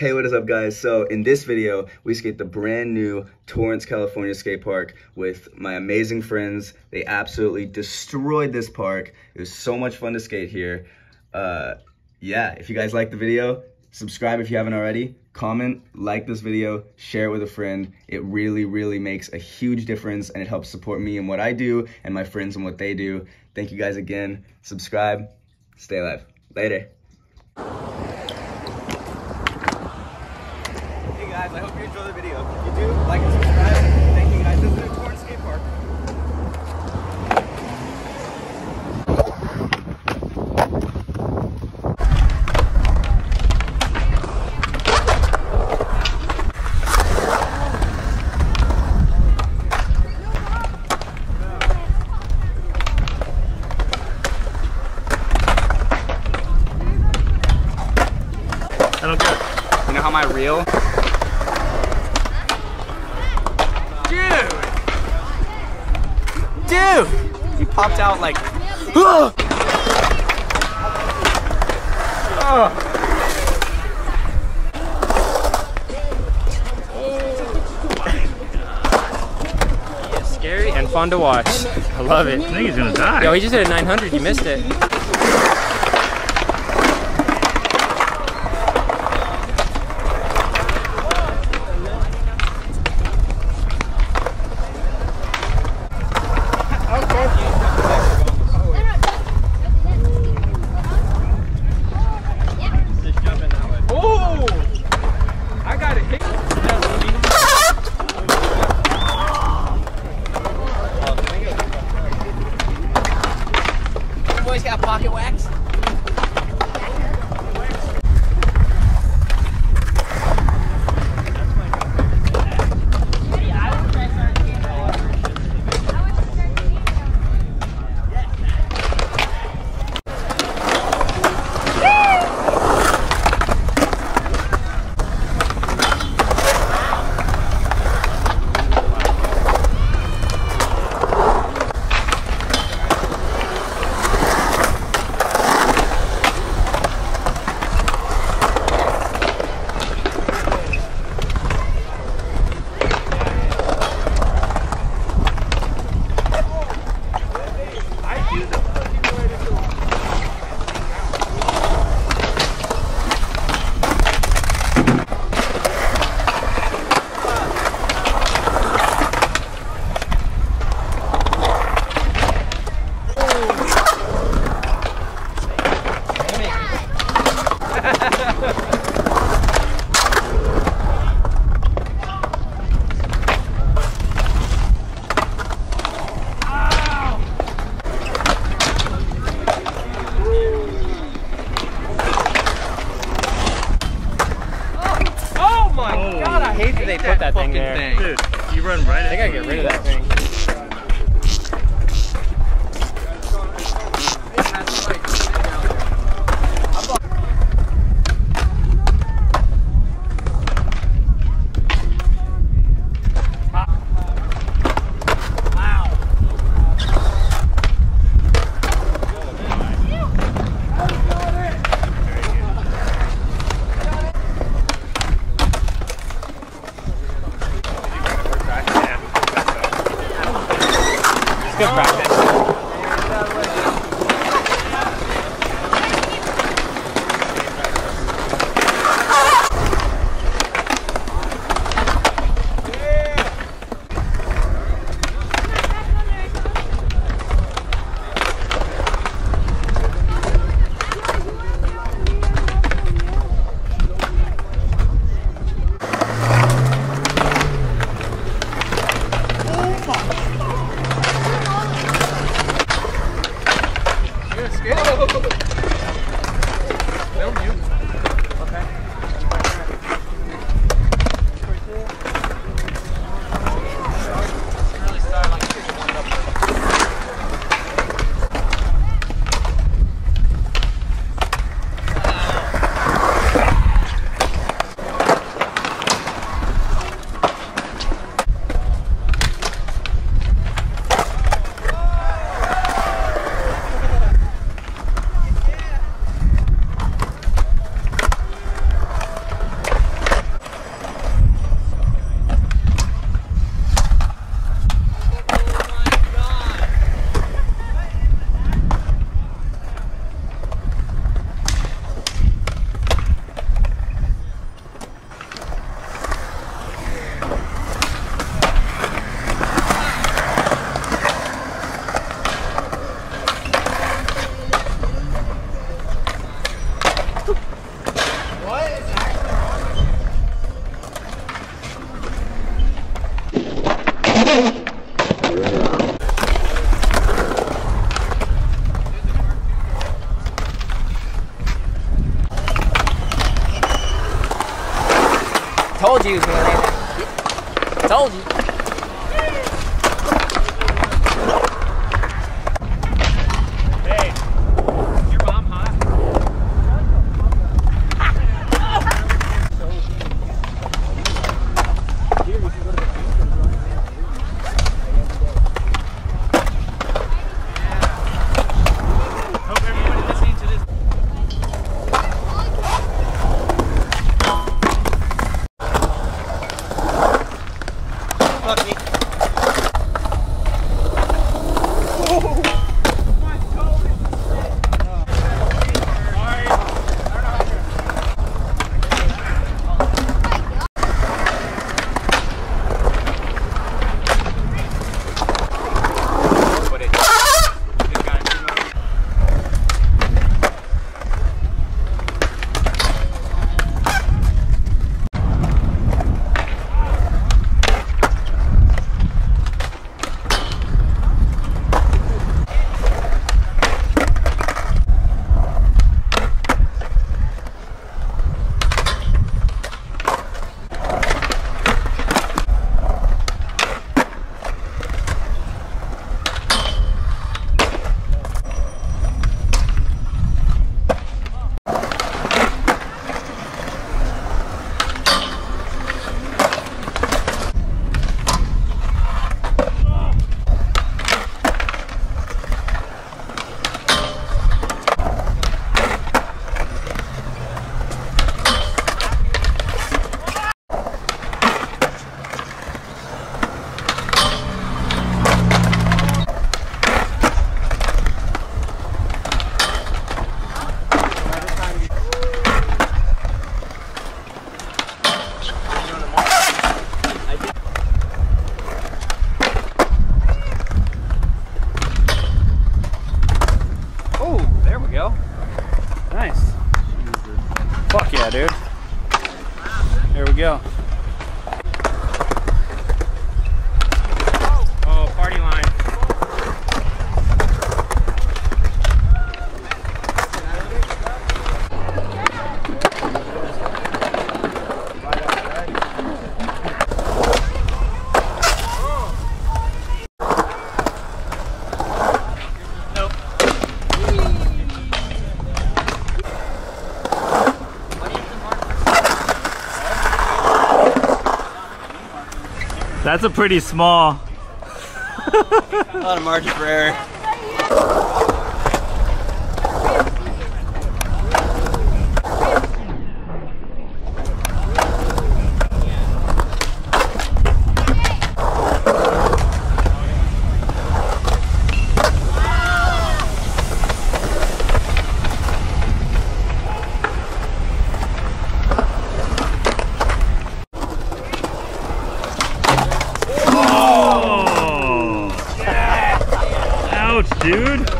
Hey, what is up guys? So in this video, we skate the brand new Torrance, California skate park with my amazing friends. They absolutely destroyed this park. It was so much fun to skate here. Uh, yeah, if you guys like the video, subscribe if you haven't already, comment, like this video, share it with a friend. It really, really makes a huge difference and it helps support me and what I do and my friends and what they do. Thank you guys again. Subscribe, stay alive. Later. Guys. I hope you enjoy the video. If you do, like and subscribe. Thank you guys. This is Torrance Skate Park. I don't get it. You know how my reel popped out like. oh. scary and fun to watch. I love it. I think he's gonna die. Yo, he just hit a 900. You missed it. Hate pocket they good practice. Told you he was gonna land. Told you. Go. Nice. Fuck yeah, dude. Here we go. That's a pretty small. A lot of margin for error. Oh! Ouch, dude.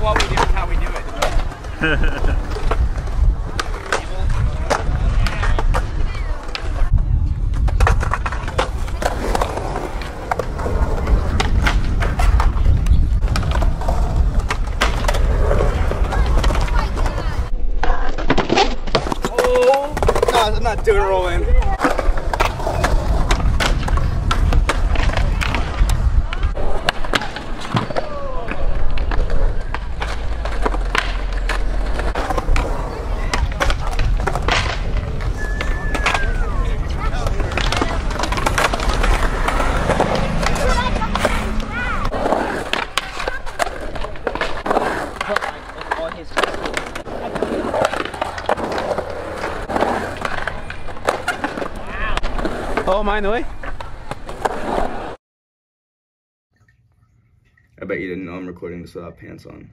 Not what we do, it's how we do it. Oh, I'm not doing a in. Oh, mind the way? I bet you didn't know I'm recording this without pants on.